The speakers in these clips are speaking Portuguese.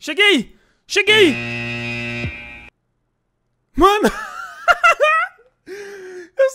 Cheguei! Cheguei! Mano!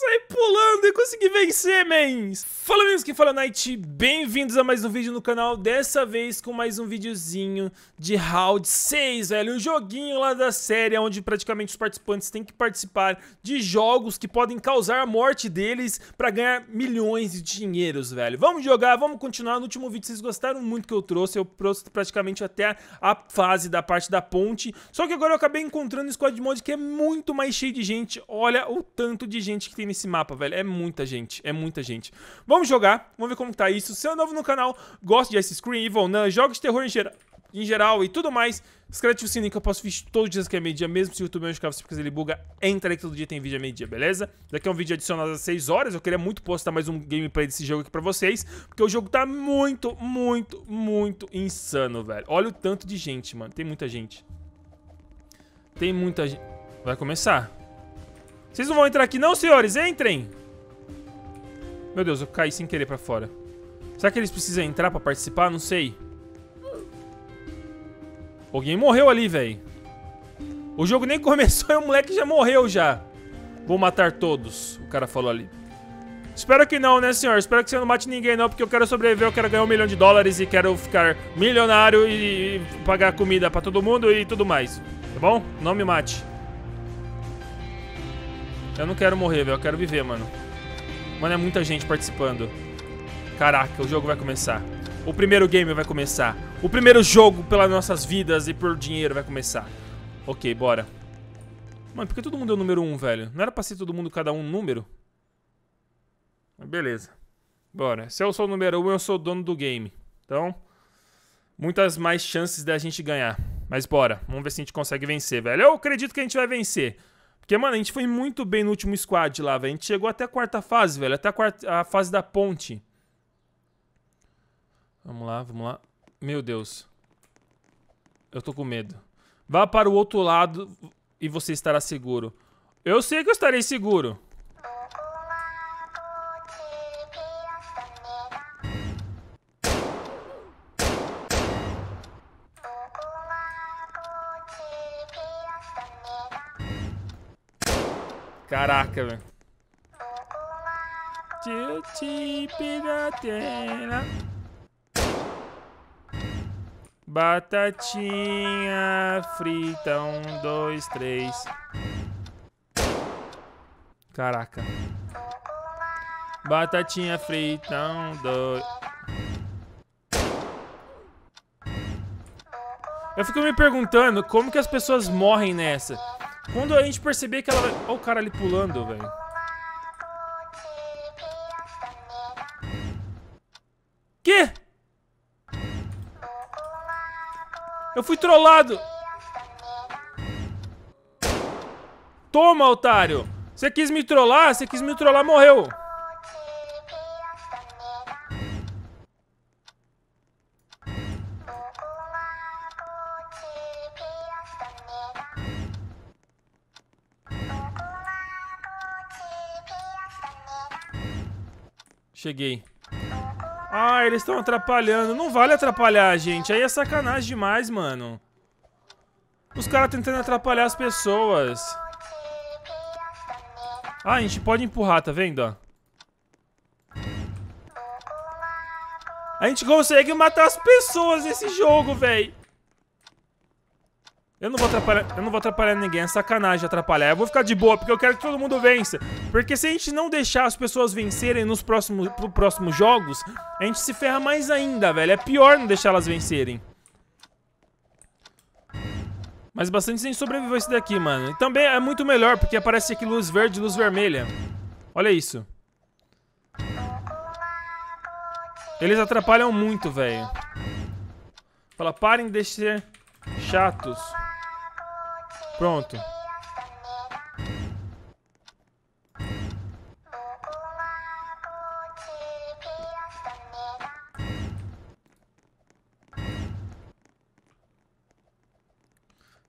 Saí pulando e consegui vencer, mens! Fala amigos, que fala Night, bem-vindos a mais um vídeo no canal, dessa vez com mais um videozinho de Round 6, velho, um joguinho lá da série, onde praticamente os participantes têm que participar de jogos que podem causar a morte deles pra ganhar milhões de dinheiros, velho. Vamos jogar, vamos continuar, no último vídeo vocês gostaram muito que eu trouxe, eu trouxe praticamente até a fase da parte da ponte, só que agora eu acabei encontrando um squad mod que é muito mais cheio de gente, olha o tanto de gente que tem nesse mapa, velho, é muita gente, é muita gente. Vamos jogar, vamos ver como tá isso. Se é novo no canal, gosta de Ice Screen, Evil Nun, jogos de terror em geral, em geral e tudo mais, inscreve o sininho que eu posto vídeo todos os dias que é meio-dia, mesmo se o YouTube não ficar você porque ele buga, entra aí que todo dia tem vídeo a meio-dia, beleza? Daqui é um vídeo adicionado às 6 horas, eu queria muito postar mais um gameplay desse jogo aqui pra vocês, porque o jogo tá muito, muito, muito insano, velho. Olha o tanto de gente, mano, tem muita gente. Tem muita gente. Vai começar. Vocês não vão entrar aqui não, senhores? Entrem! Meu Deus, eu caí sem querer pra fora. Será que eles precisam entrar pra participar? Não sei. Alguém morreu ali, velho. O jogo nem começou e o moleque já morreu já. Vou matar todos, o cara falou ali. Espero que não, né, senhor? Espero que você não mate ninguém, não, porque eu quero sobreviver, eu quero ganhar um milhão de dólares e quero ficar milionário e, pagar comida pra todo mundo e tudo mais. Tá bom? Não me mate. Eu não quero morrer, velho. Eu quero viver, mano. Mano, é muita gente participando. Caraca, o jogo vai começar. O primeiro game vai começar. O primeiro jogo pelas nossas vidas e por dinheiro vai começar. Ok, bora. Mano, por que todo mundo é o número 1, um, velho? Não era pra ser todo mundo cada um número? beleza. Bora. Se eu sou o número 1, um, eu sou o dono do game. Então, muitas mais chances da gente ganhar. Mas bora. Vamos ver se a gente consegue vencer, velho. Eu acredito que a gente vai vencer. Porque, mano, a gente foi muito bem no último squad lá, velho. A gente chegou até a quarta fase, velho. Até a, quarta, a fase da ponte. Vamos lá, vamos lá. Meu Deus. Eu tô com medo. Vá para o outro lado e você estará seguro. Eu sei que eu estarei seguro. Caraca, velho. Batatinha frita, um, dois, três. Caraca. Batatinha frita, um, dois. Eu fico me perguntando como que as pessoas morrem nessa. Quando a gente perceber que ela vai... Olha o cara ali pulando, velho. Que? Eu fui trollado. Toma, otário. Você quis me trollar? Você quis me trollar, morreu. Cheguei. Ah, eles estão atrapalhando. Não vale atrapalhar, gente. Aí é sacanagem demais, mano. Os caras tentando atrapalhar as pessoas. Ah, a gente pode empurrar, tá vendo? A gente consegue matar as pessoas nesse jogo, velho. Eu não vou atrapalhar, eu não vou atrapalhar ninguém, é sacanagem atrapalhar. Eu vou ficar de boa, porque eu quero que todo mundo vença. Porque se a gente não deixar as pessoas vencerem nos próximos, pro próximos jogos, a gente se ferra mais ainda, velho. É pior não deixar elas vencerem. Mas bastante gente sobreviveu esse daqui, mano. E também é muito melhor, porque aparece aqui luz verde e luz vermelha. Olha isso. Eles atrapalham muito, velho. Fala, parem de ser chatos. Pronto.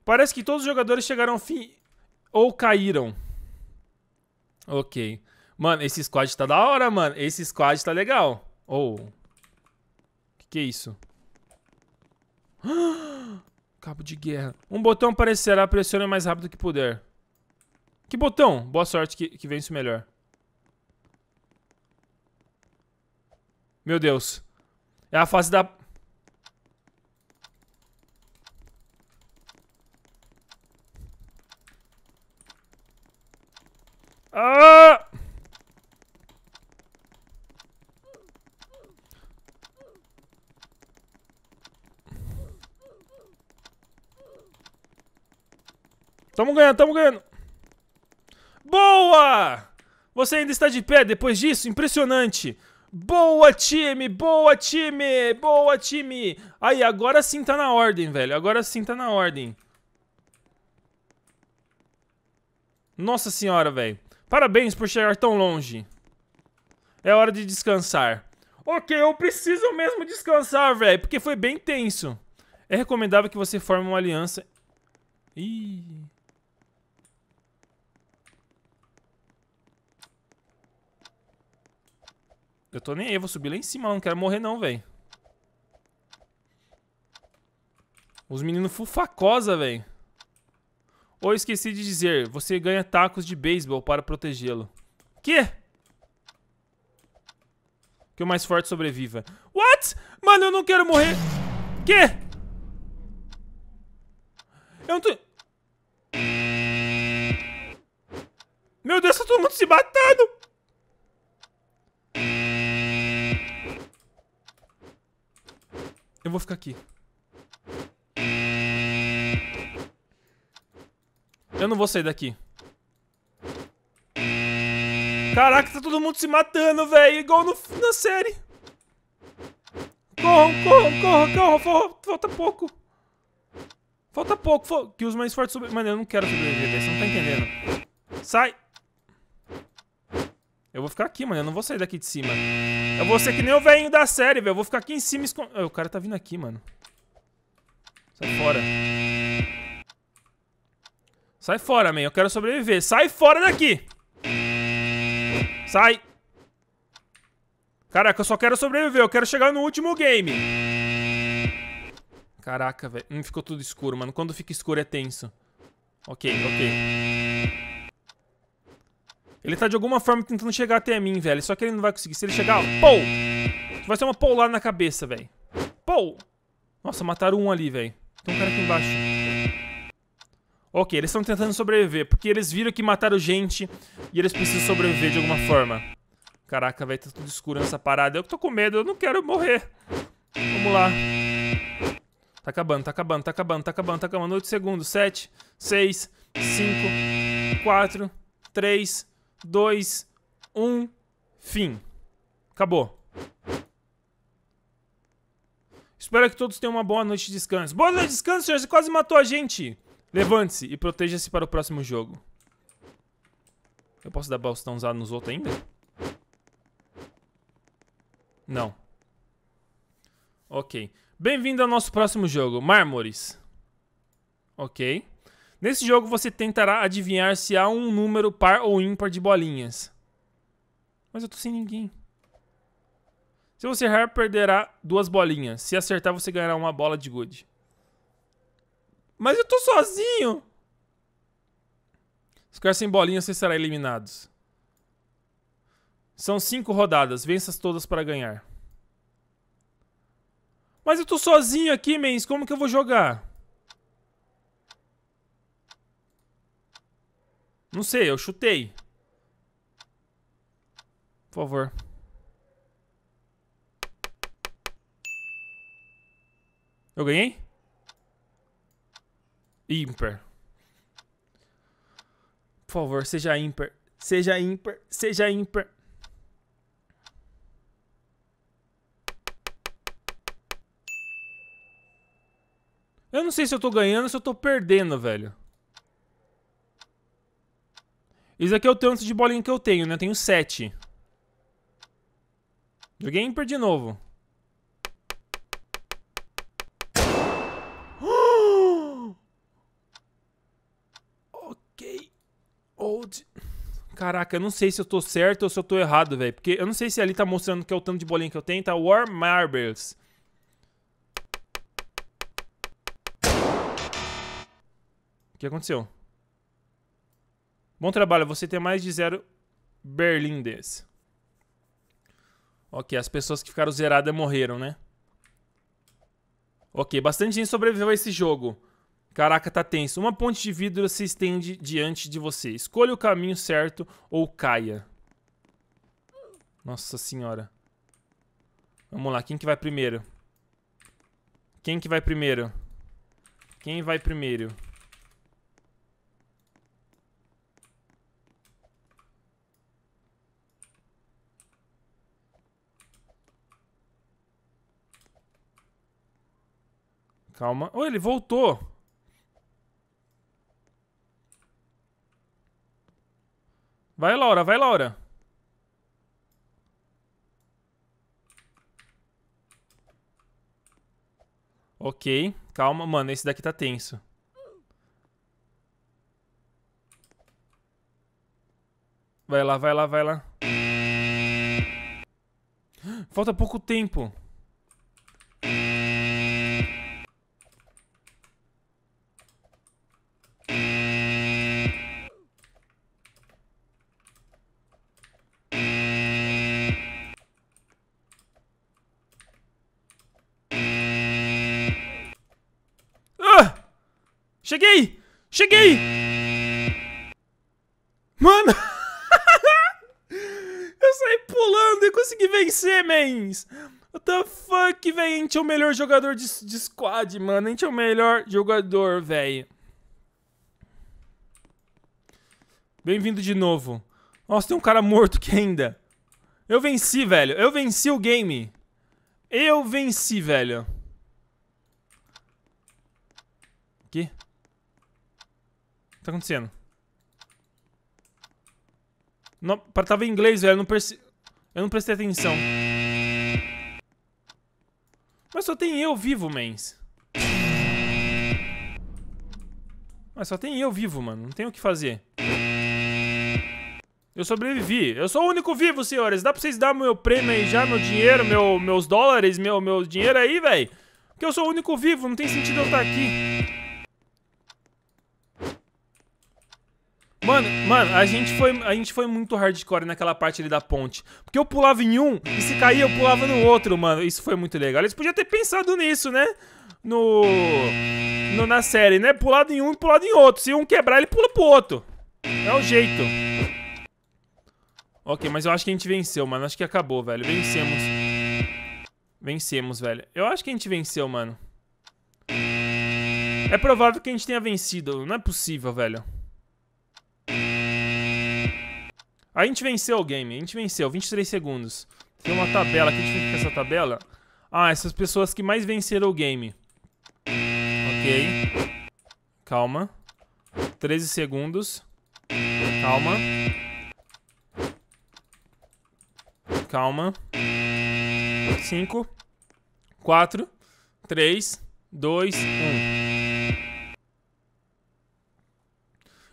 Parece que todos os jogadores chegaram ao fim ou caíram. Ok. Mano, esse squad tá da hora, mano. Esse squad tá legal. Ou... Oh. Que que é isso? Cabo de guerra. Um botão aparecerá, pressione o mais rápido que puder. Que botão? Boa sorte que, que vence o melhor. Meu Deus. É a fase da... Ah! Tamo ganhando, tamo ganhando. Boa! Você ainda está de pé depois disso? Impressionante. Boa, time! Boa, time! Boa, time! Aí, agora sim tá na ordem, velho. Agora sim tá na ordem. Nossa senhora, velho. Parabéns por chegar tão longe. É hora de descansar. Ok, eu preciso mesmo descansar, velho, porque foi bem tenso. É recomendável que você forme uma aliança... Ih... Eu tô nem aí, eu vou subir lá em cima, não quero morrer não, velho. Os meninos fufacosa, velho. Ou esqueci de dizer, você ganha tacos de beisebol para protegê-lo. Quê? Que o mais forte sobreviva. What? Mano, eu não quero morrer. Quê? Eu não tô... Meu Deus, tá todo mundo se matando. Eu vou ficar aqui. Eu não vou sair daqui. Caraca, tá todo mundo se matando, velho. Igual no, na série. Corram, corram, corram, corram. Falta pouco. Falta pouco. Que os mais fortes sobre... Mano, eu não quero sobreviver, você não tá entendendo. Sai. Eu vou ficar aqui, mano. Eu não vou sair daqui de cima. Eu vou ser que nem o velhinho da série, velho. Eu vou ficar aqui em cima escondido. O cara tá vindo aqui, mano. Sai fora. Sai fora, man. Eu quero sobreviver. Sai fora daqui. Sai. Caraca, eu só quero sobreviver. Eu quero chegar no último game. Caraca, velho. Hum, ficou tudo escuro, mano. Quando fica escuro é tenso. Ok, ok. Ele tá de alguma forma tentando chegar até mim, velho. Só que ele não vai conseguir. Se ele chegar, pou! Vai ser uma poulada na cabeça, velho. Pou! Nossa, mataram um ali, velho. Tem um cara aqui embaixo. Ok, eles estão tentando sobreviver. Porque eles viram que mataram gente e eles precisam sobreviver de alguma forma. Caraca, velho, tá tudo escuro nessa parada. Eu tô com medo, eu não quero morrer. Vamos lá. Tá acabando, tá acabando, tá acabando, tá acabando, tá acabando. 8 segundos. 7, 6, 5, 4, 3, 2, 1, fim. Acabou. Espero que todos tenham uma boa noite de descanso. Boa noite de descanso, senhor. Você quase matou a gente. Levante-se e proteja-se para o próximo jogo. Eu posso dar bastão usado nos outros ainda? Não. Ok. Bem-vindo ao nosso próximo jogo, Mármores. Ok. Nesse jogo você tentará adivinhar se há um número par ou ímpar de bolinhas. Mas eu tô sem ninguém. Se você errar, perderá duas bolinhas. Se acertar, você ganhará uma bola de good. Mas eu tô sozinho! Se ficar sem bolinhas, você será eliminado. São cinco rodadas. Vença todas para ganhar. Mas eu tô sozinho aqui, mens. Como que eu vou jogar? Não sei, eu chutei. Por favor. Eu ganhei? Ímpar. Por favor, seja ímpar. Seja ímpar. Seja ímpar. Eu não sei se eu tô ganhando ou se eu tô perdendo, velho. Isso aqui é o tanto de bolinha que eu tenho, né? Eu tenho 7. Joguei ímpar de novo. ok. Old. Caraca, eu não sei se eu tô certo ou se eu tô errado, velho. Porque eu não sei se ali tá mostrando que é o tanto de bolinha que eu tenho. Tá War Marbles. O que aconteceu? Bom trabalho, você tem mais de zero berlindes. Ok, as pessoas que ficaram zeradas morreram, né? Ok, bastante gente sobreviveu a esse jogo. Caraca, tá tenso. Uma ponte de vidro se estende diante de você. Escolha o caminho certo ou caia. Nossa senhora. Vamos lá, quem que vai primeiro? Quem que vai primeiro? Quem vai primeiro? Calma. Oh, ele voltou. Vai, Laura, vai, Laura. Ok, calma, mano, esse daqui tá tenso. Vai lá, vai lá, vai lá. Falta pouco tempo. Cheguei! Cheguei! Mano! eu saí pulando e consegui vencer, mens! What the fuck, velho? A gente é o melhor jogador de, de squad, mano. A gente é o melhor jogador, velho. Bem-vindo de novo. Nossa, tem um cara morto aqui ainda. Eu venci, velho. Eu venci o game. Eu venci, velho. Aqui tá acontecendo? Não, tava em inglês, velho. Eu não, perce... eu não prestei atenção. Mas só tem eu vivo, mens. Mas só tem eu vivo, mano. Não tem o que fazer. Eu sobrevivi. Eu sou o único vivo, senhores. Dá pra vocês dar meu prêmio aí já, meu dinheiro, meu, meus dólares, meu, meu dinheiro aí, velho? Porque eu sou o único vivo. Não tem sentido eu estar aqui. Mano, mano, a gente, foi, a gente foi muito hardcore naquela parte ali da ponte. Porque eu pulava em um e se caía eu pulava no outro, mano. Isso foi muito legal. Eles podiam ter pensado nisso, né? No, no na série, né? Pulado em um e pulado em outro. Se um quebrar, ele pula pro outro. É o jeito. Ok, mas eu acho que a gente venceu, mano. Acho que acabou, velho. Vencemos. Vencemos, velho. Eu acho que a gente venceu, mano. É provável que a gente tenha vencido. Não é possível, velho. A gente venceu o game, a gente venceu, 23 segundos. Tem uma tabela aqui, deixa eu ver essa tabela. Ah, essas pessoas que mais venceram o game. Ok. Calma. 13 segundos. Calma. Calma. 5, 4, 3, 2, 1.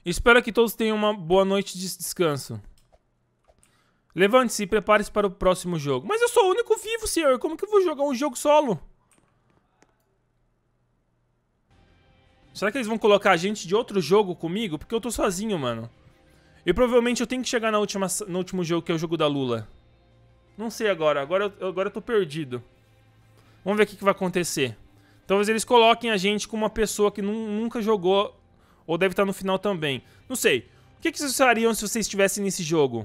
Espero que todos tenham uma boa noite de descanso. Levante-se e prepare-se para o próximo jogo. Mas eu sou o único vivo, senhor. Como que eu vou jogar um jogo solo? Será que eles vão colocar a gente de outro jogo comigo? Porque eu tô sozinho, mano. E provavelmente eu tenho que chegar na última, no último jogo, que é o jogo da Lula. Não sei agora. Agora eu, agora eu tô perdido. Vamos ver o que, que vai acontecer. Talvez eles coloquem a gente com uma pessoa que nunca jogou ou deve estar no final também. Não sei. O que, que vocês fariam se vocês estivessem nesse jogo?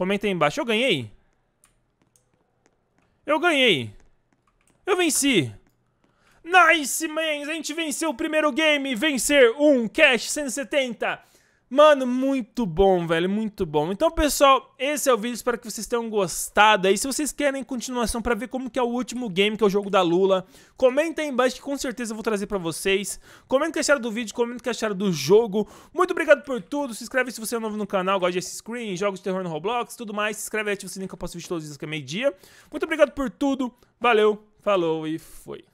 Comenta aí embaixo. Eu ganhei? Eu ganhei. Eu venci. Nice, man! A gente venceu o primeiro game. Vencer um cash 170. Mano, muito bom, velho, muito bom. Então, pessoal, esse é o vídeo, espero que vocês tenham gostado. E se vocês querem continuação pra ver como que é o último game, que é o jogo da Lula, comenta aí embaixo que com certeza eu vou trazer pra vocês. Comenta o que acharam do vídeo, comenta o que acharam do jogo. Muito obrigado por tudo, se inscreve se você é novo no canal, gosta de screen, jogos de terror no Roblox, tudo mais. Se inscreve aí, ativa o sininho que eu posto vídeo todos os dias que é meio dia. Muito obrigado por tudo, valeu, falou e foi.